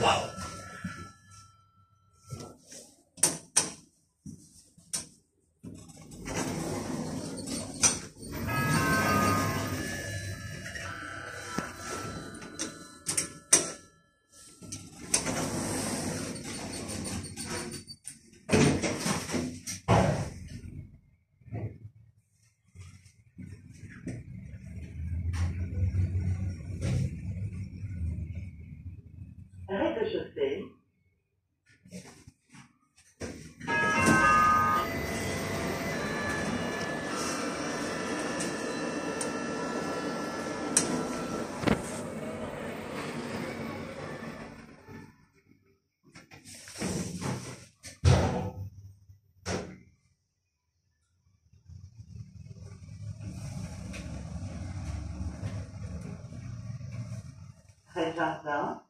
Wow. Que je fais. Très.